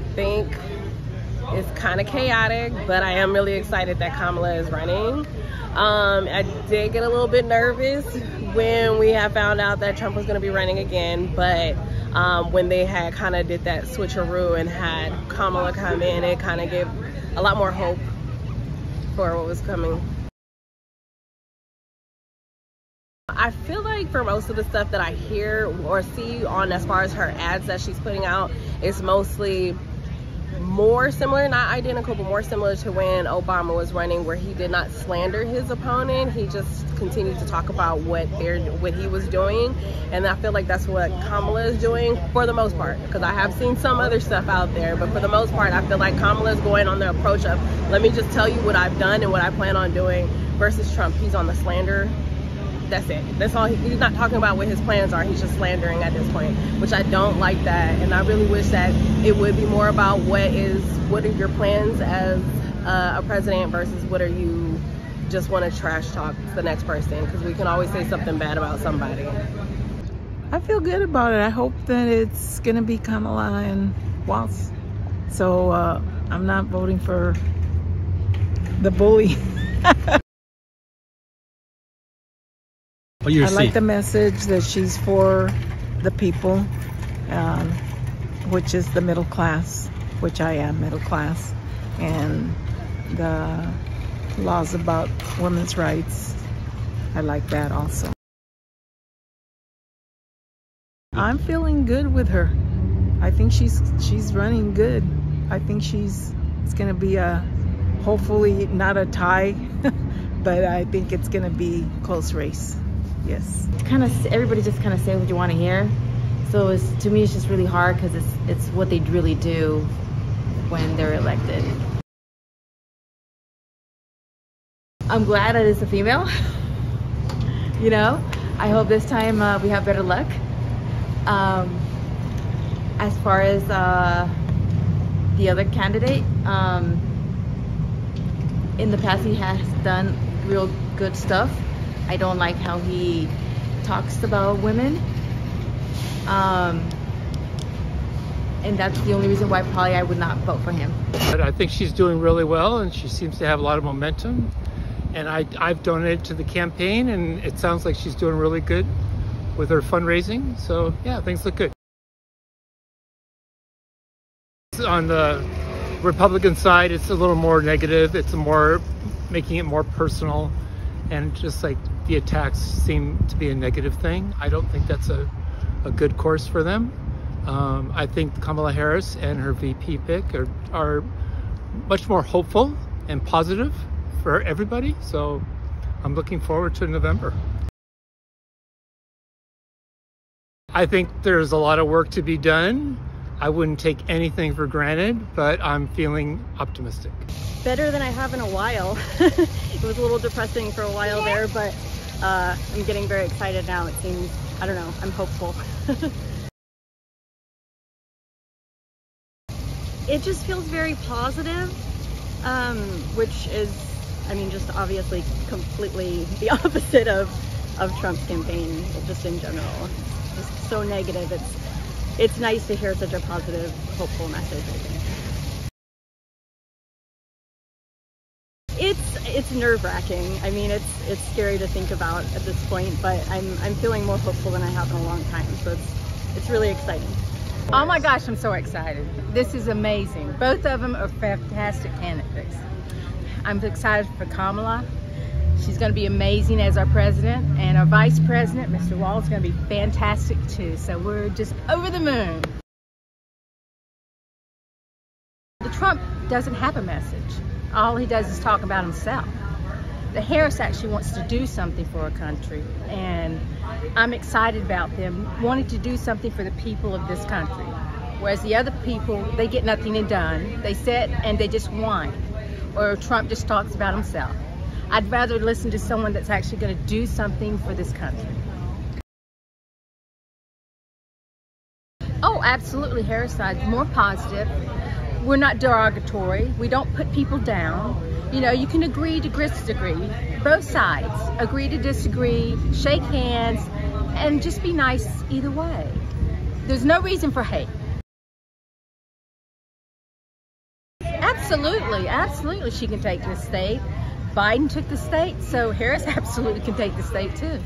I think it's kind of chaotic, but I am really excited that Kamala is running. Um, I did get a little bit nervous when we had found out that Trump was going to be running again, but um, when they had kind of did that switcheroo and had Kamala come in, it kind of gave a lot more hope for what was coming. I feel like for most of the stuff that I hear or see on as far as her ads that she's putting out, it's mostly more similar, not identical, but more similar to when Obama was running, where he did not slander his opponent. He just continued to talk about what they're, what he was doing, and I feel like that's what Kamala is doing for the most part. Because I have seen some other stuff out there, but for the most part, I feel like Kamala is going on the approach of let me just tell you what I've done and what I plan on doing, versus Trump. He's on the slander that's it. That's all. He, he's not talking about what his plans are. He's just slandering at this point, which I don't like that. And I really wish that it would be more about what is what are your plans as uh, a president versus what are you just want to trash talk the next person because we can always say something bad about somebody. I feel good about it. I hope that it's gonna be Kamala and Walz. So uh, I'm not voting for the bully. What you I see? like the message that she's for the people, um, which is the middle class, which I am middle class, and the laws about women's rights. I like that also. I'm feeling good with her. I think she's she's running good. I think she's it's gonna be a hopefully not a tie, but I think it's gonna be close race. Yes. kind of everybody just kind of say what you want to hear. So it's, to me, it's just really hard because it's it's what they really do when they're elected. I'm glad that it's a female. you know, I hope this time uh, we have better luck. Um, as far as uh, the other candidate, um, in the past he has done real good stuff. I don't like how he talks about women. Um, and that's the only reason why probably I would not vote for him. But I think she's doing really well and she seems to have a lot of momentum. And I, I've donated to the campaign and it sounds like she's doing really good with her fundraising. So yeah, things look good. On the Republican side, it's a little more negative. It's more making it more personal and just like the attacks seem to be a negative thing. I don't think that's a, a good course for them. Um, I think Kamala Harris and her VP pick are, are much more hopeful and positive for everybody. So I'm looking forward to November. I think there's a lot of work to be done. I wouldn't take anything for granted, but I'm feeling optimistic. Better than I have in a while. it was a little depressing for a while there, but uh, I'm getting very excited now. It seems, I don't know, I'm hopeful. it just feels very positive, um, which is, I mean, just obviously completely the opposite of, of Trump's campaign, just in general. It's just so negative. It's, it's nice to hear such a positive, hopeful message, I think. It's it's nerve wracking. I mean, it's it's scary to think about at this point, but I'm I'm feeling more hopeful than I have in a long time. So it's it's really exciting. Oh my gosh, I'm so excited. This is amazing. Both of them are fantastic candidates. I'm excited for Kamala. She's going to be amazing as our president, and our vice president, Mr. Wall, is going to be fantastic too. So we're just over the moon. The Trump doesn't have a message. All he does is talk about himself. The Harris actually wants to do something for our country, and I'm excited about them wanting to do something for the people of this country. Whereas the other people, they get nothing done. They sit and they just whine, or Trump just talks about himself. I'd rather listen to someone that's actually going to do something for this country. Oh, absolutely, Harris side's more positive. We're not derogatory. We don't put people down. You know, you can agree to disagree. Both sides agree to disagree, shake hands, and just be nice either way. There's no reason for hate. Absolutely, absolutely, she can take this state. Biden took the state, so Harris absolutely can take the state too.